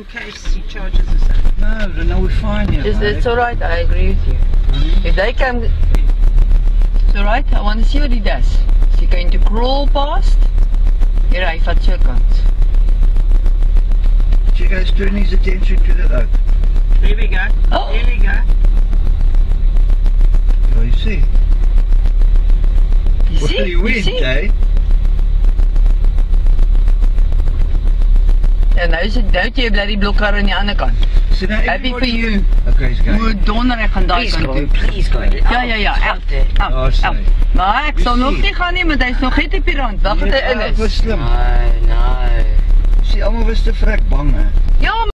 in case he charges us up. No, then no, we're fine here. It's, mate. it's alright, I agree with you. If they come... It's alright, I want to see what he does. Is he going to crawl past? Here, hy vat so kant. She goes turn his attention to the oak. There we go. Oh. There we go. Oh, you see. You Well, see? you You win, see? eh? Ja, nou is dit nou het jy bly die blokkar aan die ander kant. So now Happy for you. Okay, going. Hoe donder ek gaan daai Please kant go, toe. please go. Ja, ja, ja. Elf, Oh. Maar ek sal nog see. nie gaan nie, want hy's nog net op die rand. Wag hy in is. Nee, nee. See, allemaal was te vrek bang, hè? Ja,